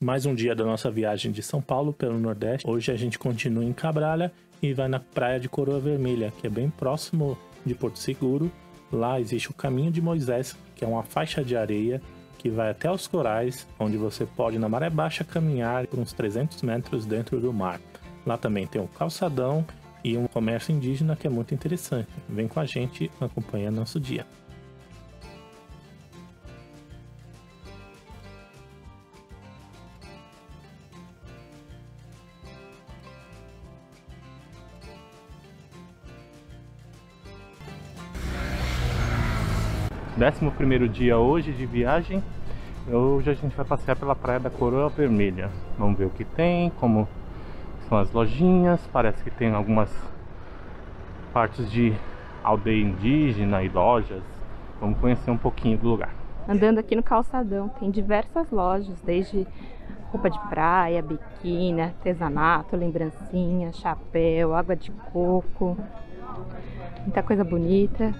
Mais um dia da nossa viagem de São Paulo pelo Nordeste. Hoje a gente continua em Cabralha e vai na praia de Coroa Vermelha, que é bem próximo de Porto Seguro. Lá existe o Caminho de Moisés, que é uma faixa de areia que vai até os corais, onde você pode, na maré baixa, caminhar por uns 300 metros dentro do mar. Lá também tem um calçadão e um comércio indígena que é muito interessante. Vem com a gente, acompanha nosso dia. Décimo primeiro dia hoje de viagem. Hoje a gente vai passear pela praia da Coroa Vermelha. Vamos ver o que tem, como são as lojinhas. Parece que tem algumas partes de aldeia indígena e lojas. Vamos conhecer um pouquinho do lugar. Andando aqui no calçadão, tem diversas lojas, desde roupa de praia, biquíni, artesanato, lembrancinha, chapéu, água de coco, muita coisa bonita.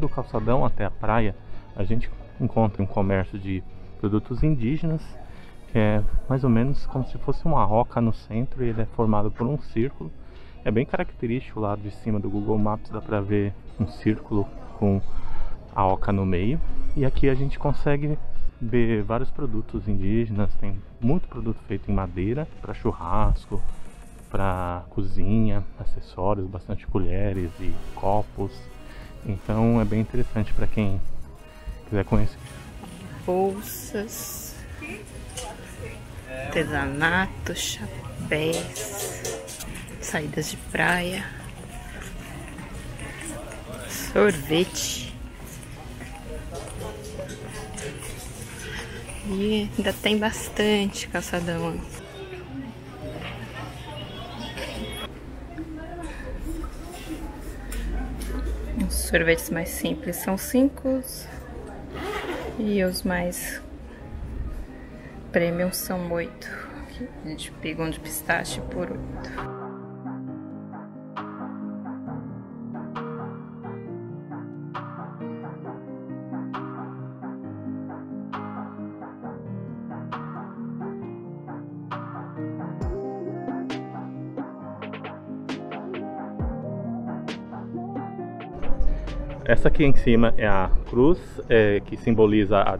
Do calçadão até a praia, a gente encontra um comércio de produtos indígenas, que é mais ou menos como se fosse uma roca no centro e ele é formado por um círculo. É bem característico lá de cima do Google Maps, dá pra ver um círculo com a oca no meio. E aqui a gente consegue ver vários produtos indígenas, tem muito produto feito em madeira para churrasco, para cozinha, acessórios, bastante colheres e copos. Então é bem interessante para quem quiser conhecer. Bolsas, artesanato, chapéus, saídas de praia, sorvete. E ainda tem bastante calçadão. Os sorvetes mais simples são 5 e os mais premium são 8. A gente pegou um de pistache por 8. Essa aqui em cima é a cruz é, que simboliza a,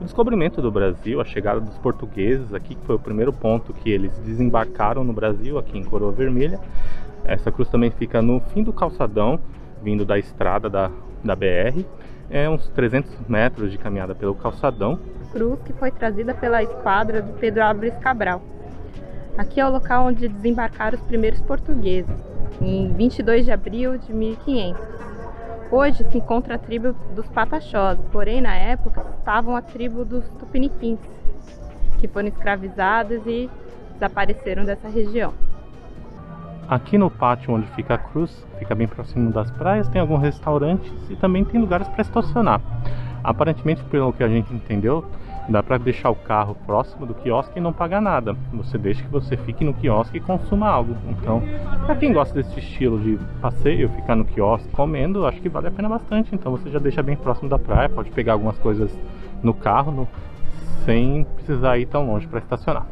o descobrimento do Brasil, a chegada dos portugueses aqui, que foi o primeiro ponto que eles desembarcaram no Brasil, aqui em Coroa Vermelha. Essa cruz também fica no fim do calçadão, vindo da estrada da, da BR. É uns 300 metros de caminhada pelo calçadão. Cruz que foi trazida pela esquadra de Pedro Álvares Cabral. Aqui é o local onde desembarcaram os primeiros portugueses, em 22 de abril de 1500. Hoje se encontra a tribo dos Pataxós, porém na época estavam a tribo dos Tupiniquins, que foram escravizados e desapareceram dessa região. Aqui no pátio onde fica a cruz, fica bem próximo das praias, tem alguns restaurantes e também tem lugares para estacionar. Aparentemente, pelo que a gente entendeu, dá para deixar o carro próximo do quiosque e não pagar nada. Você deixa que você fique no quiosque e consuma algo. Então, para quem gosta desse estilo de passeio, ficar no quiosque comendo, acho que vale a pena bastante. Então você já deixa bem próximo da praia, pode pegar algumas coisas no carro, no... sem precisar ir tão longe para estacionar.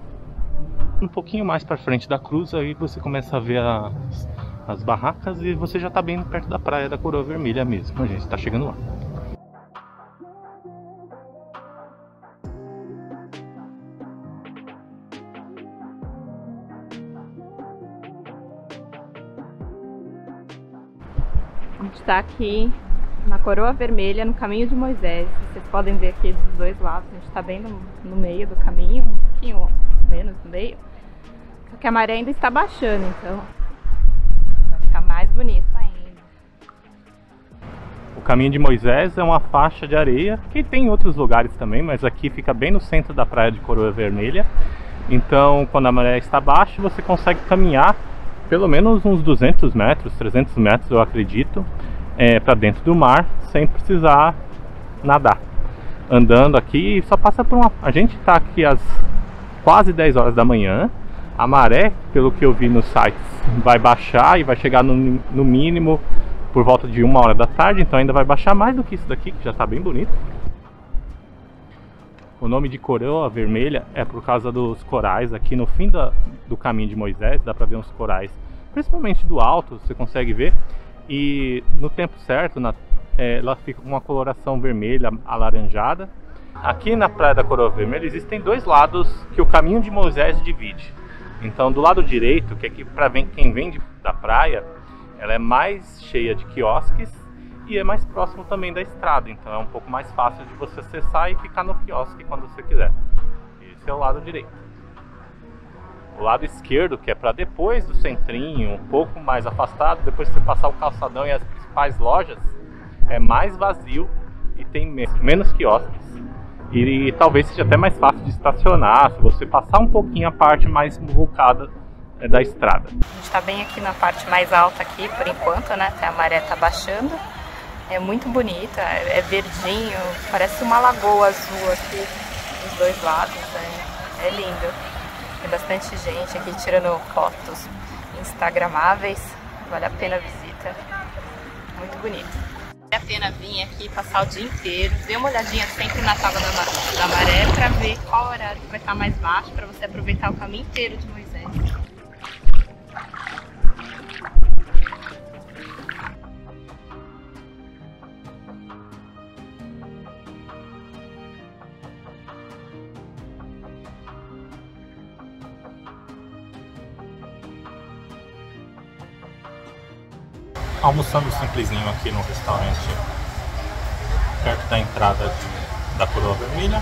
Um pouquinho mais para frente da cruz, aí você começa a ver as, as barracas e você já está bem perto da praia da Coroa Vermelha mesmo. A gente está chegando lá. Está aqui na Coroa Vermelha, no caminho de Moisés. Vocês podem ver aqui dos dois lados. A gente está bem no, no, meio do caminho, um pouquinho menos no meio. Só que a maré ainda está baixando, então vai ficar mais bonito ainda. O caminho de Moisés é uma faixa de areia que tem em outros lugares também, mas aqui fica bem no centro da praia de Coroa Vermelha. Então, quando a maré está baixa, você consegue caminhar pelo menos uns 200 metros, 300 metros eu acredito, é, para dentro do mar, sem precisar nadar. Andando aqui, só passa por uma. A gente está aqui às quase 10 horas da manhã. A maré, pelo que eu vi nos sites, vai baixar e vai chegar no, no mínimo por volta de uma hora da tarde, então ainda vai baixar mais do que isso daqui, que já está bem bonito. O nome de coroa vermelha é por causa dos corais aqui no fim da, do caminho de Moisés, dá para ver uns corais, principalmente do alto, você consegue ver. E no tempo certo, na, é, ela fica com uma coloração vermelha alaranjada. Aqui na Praia da Coroa Vermelha existem dois lados que o caminho de Moisés divide. Então, do lado direito, que é que para quem vem de, da praia, ela é mais cheia de quiosques e é mais próximo também da estrada, então é um pouco mais fácil de você acessar e ficar no quiosque quando você quiser. Esse é o lado direito. O lado esquerdo, que é para depois do centrinho, um pouco mais afastado, depois que você passar o calçadão e as principais lojas, é mais vazio e tem menos quiosques. E, e talvez seja até mais fácil de estacionar se você passar um pouquinho a parte mais muvucada é, da estrada. A gente está bem aqui na parte mais alta aqui, por enquanto, né? Até a maré tá baixando. É muito bonita, é, verdinho, parece uma lagoa azul aqui dos dois lados. É, é lindo. Tem bastante gente aqui tirando fotos instagramáveis. Vale a pena a visita. Muito bonito. Vale a pena vir aqui passar o dia inteiro, dê uma olhadinha sempre na tábua da, da maré para ver qual horário que vai estar mais baixo para você aproveitar o caminho inteiro de Moisés. Almoçando simplesinho aqui no restaurante perto da entrada de, da Coroa Vermelha.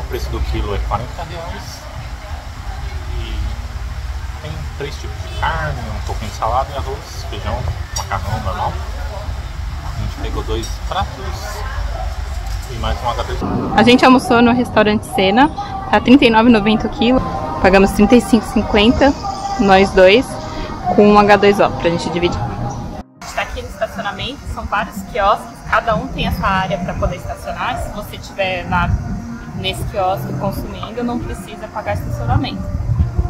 O preço do quilo é 40 reais. E tem três tipos de carne, um pouquinho de salada e arroz, feijão, macarrão normal. A gente pegou dois pratos e mais um H2. A gente almoçou no restaurante Sena, tá R$ 39,90 o quilo. Pagamos R$ 35,50 nós dois, com um H2O pra gente dividir são vários quiosques, cada um tem a sua área para poder estacionar. Se você estiver lá nesse quiosque consumindo, não precisa pagar estacionamento.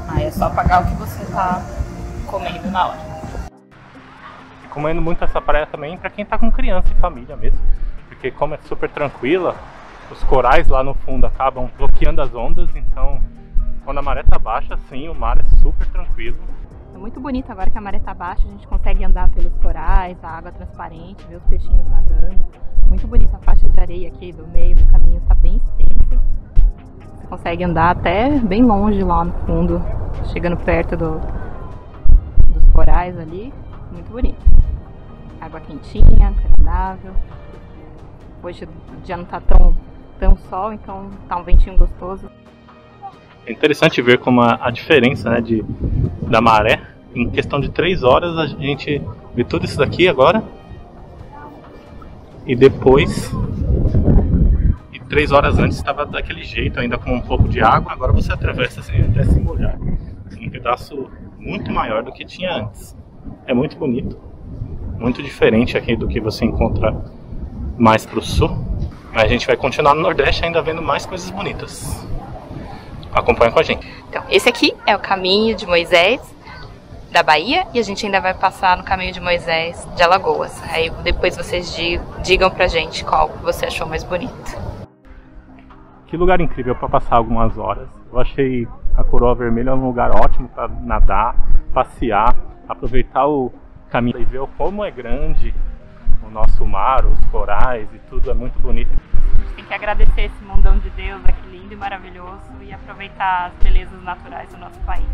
Aí é só pagar o que você está comendo na hora. Comendo muito essa praia também para quem está com criança e família mesmo, porque como é super tranquila, os corais lá no fundo acabam bloqueando as ondas, então quando a maré tá baixa, sim, o mar é super tranquilo é muito bonito agora que a maré tá baixa, a gente consegue andar pelos corais, a água transparente, ver os peixinhos nadando. Muito bonita a faixa de areia aqui do meio do caminho, tá bem extensa. Você consegue andar até bem longe lá no fundo, chegando perto do, dos corais ali. Muito bonito. Água quentinha, agradável. Hoje o dia não tá tão, tão sol, então tá um ventinho gostoso. É interessante ver como a, a diferença né, de, da maré. Em questão de três horas a gente vê tudo isso daqui agora. E depois. E três horas antes estava daquele jeito, ainda com um pouco de água. Agora você atravessa assim, até se molhar. Um pedaço muito maior do que tinha antes. É muito bonito. Muito diferente aqui do que você encontra mais para o sul. Mas a gente vai continuar no Nordeste ainda vendo mais coisas bonitas acompanha com a gente. Então, esse aqui é o caminho de Moisés da Bahia e a gente ainda vai passar no caminho de Moisés de Alagoas. Aí depois vocês digam pra gente qual você achou mais bonito. Que lugar incrível para passar algumas horas. Eu achei a Coroa Vermelha um lugar ótimo para nadar, passear, aproveitar o caminho e ver como é grande o nosso mar, os corais e tudo é muito bonito. Gente tem que agradecer esse mundão de Deus aqui lindo e maravilhoso e aproveitar as belezas naturais do nosso país.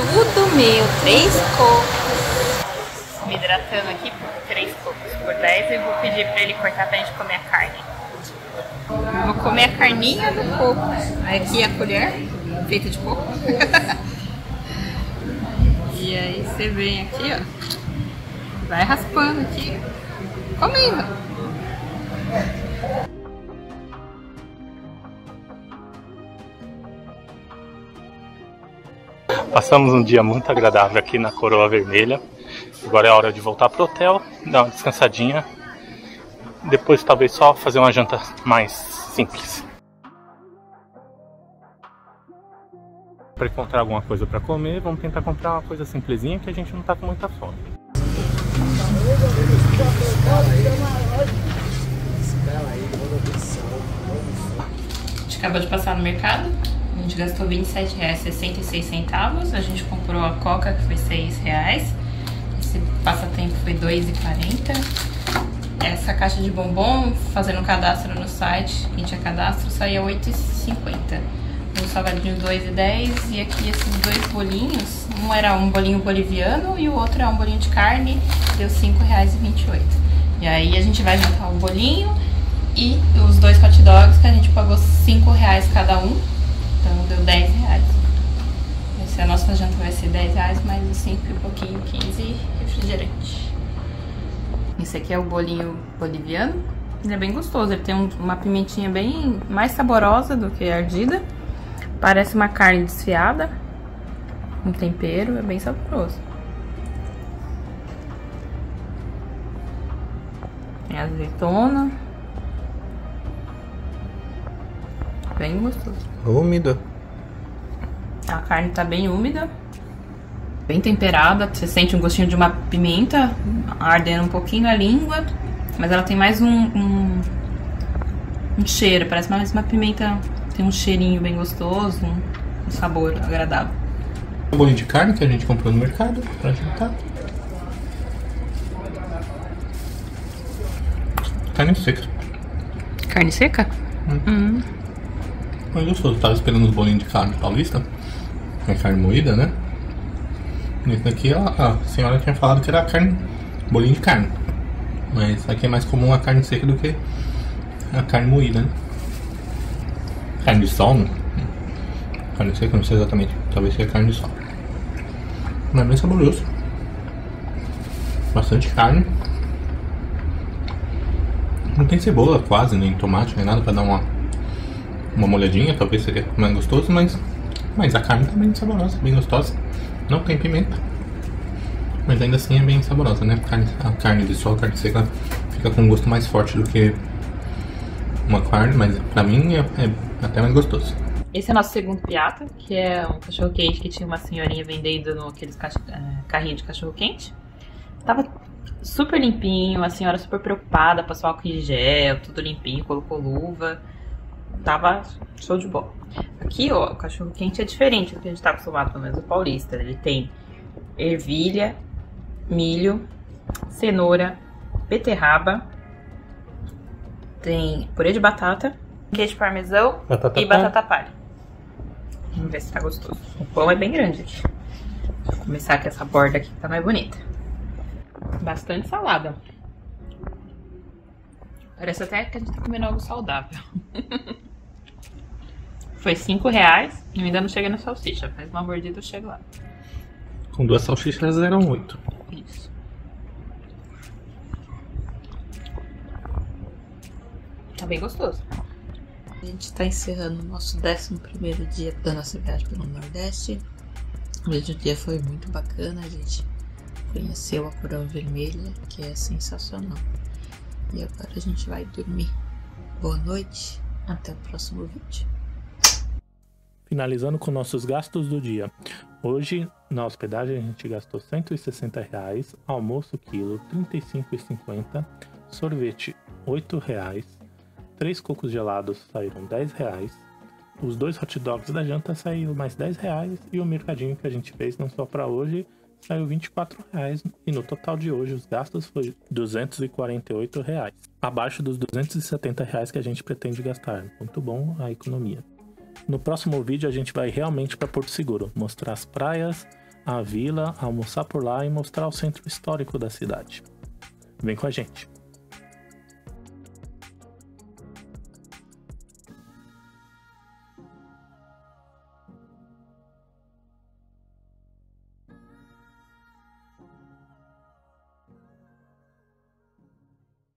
Tudo meu, três cocos. hidratando aqui por 3 cocos por 10 e vou pedir pra ele cortar pra gente comer a carne. Vou comer a carninha do coco. Aqui a colher, feita de coco. e aí você vem aqui, ó. Vai raspando aqui. Comendo. Passamos um dia muito agradável aqui na Coroa Vermelha. Agora é hora de voltar pro hotel, dar uma descansadinha. Depois talvez só fazer uma janta mais simples. Para encontrar alguma coisa para comer, vamos tentar comprar uma coisa simplesinha que a gente não tá com muita fome. A gente acabou de passar no mercado. Gente gastou R$ 27,66. A gente comprou a coca, que foi R$ 6,00. Esse passatempo foi R$ 2,40. Essa caixa de bombom, fazendo cadastro no site, quem tinha cadastro, saía R$ 8,50. Um salgadinho R$ 2,10. E aqui esses dois bolinhos, um era um bolinho boliviano e o outro é um bolinho de carne, deu R$ 5,28. E aí a gente vai juntar o bolinho e os dois hot dogs que a gente pagou R$ 5,00 cada um. Então deu 10 reais. Essa é a nossa janta vai ser 10 reais, mais os 5 e pouquinho, 15 refrigerante. Esse aqui é o bolinho boliviano. Ele é bem gostoso, ele tem um, uma pimentinha bem mais saborosa do que ardida. Parece uma carne desfiada. Um tempero, é bem saboroso. Tem azeitona. Bem gostoso. Úmida. A carne tá bem úmida, bem temperada. Você sente um gostinho de uma pimenta ardendo um pouquinho a língua, mas ela tem mais um, um, um cheiro, parece mais uma pimenta. Tem um cheirinho bem gostoso, um, um sabor agradável. Um bolinho de carne que a gente comprou no mercado pra jantar. Carne seca. Carne seca? Hum. Mas gostoso, tava esperando os bolinhos de carne paulista. A carne moída, né? Esse daqui a senhora tinha falado que era carne, bolinho de carne. Mas aqui é mais comum a carne seca do que a carne moída, né? Carne de sol, né? Carne seca, não sei exatamente. Talvez seja carne de sol. Mas é bem saboroso. Bastante carne. Não tem cebola quase, nem tomate, nem nada pra dar uma, uma molhadinha. Talvez seria mais gostoso, mas, mas a carne tá bem saborosa, bem gostosa. Não tem pimenta. Mas ainda assim é bem saborosa, né? A carne, a carne de sol, a carne seca, fica com um gosto mais forte do que uma carne, mas pra mim é, é até mais gostoso. Esse é o nosso segundo piata, que é um cachorro quente que tinha uma senhorinha vendendo no aqueles é, carrinho de cachorro quente. Tava super limpinho, a senhora super preocupada, passou álcool em gel, tudo limpinho, colocou luva. Tava show de bola. Aqui, ó, o cachorro quente é diferente do que a gente tá acostumado, pelo menos o paulista. Ele tem ervilha, milho, cenoura, beterraba, tem purê de batata, queijo parmesão batata e batata palha. Vamos ver se tá gostoso. O pão é bem grande aqui. Vou começar com essa borda aqui que tá mais bonita. Bastante salada. Parece até que a gente tá comendo algo saudável. Foi 5 reais e ainda não chega na salsicha. Faz uma mordida eu chego lá. Com duas salsichas eram 8. Isso. Tá bem gostoso. A gente está encerrando o nosso 11 dia da nossa viagem pelo Nordeste. Hoje o dia foi muito bacana, a gente conheceu a Coroa Vermelha, que é sensacional. E agora a gente vai dormir. Boa noite, até o próximo vídeo. Finalizando com nossos gastos do dia. Hoje, na hospedagem, a gente gastou 160 reais, almoço quilo 35,50, sorvete 8 reais, três cocos gelados saíram 10 reais. Os dois hot dogs da janta saíram mais 10 reais. E o mercadinho que a gente fez não só para hoje saiu 24 reais. E no total de hoje os gastos foi 248 reais. Abaixo dos 270 reais que a gente pretende gastar. Muito bom a economia. No próximo vídeo a gente vai realmente para Porto Seguro. Mostrar as praias, a vila, almoçar por lá e mostrar o centro histórico da cidade. Vem com a gente!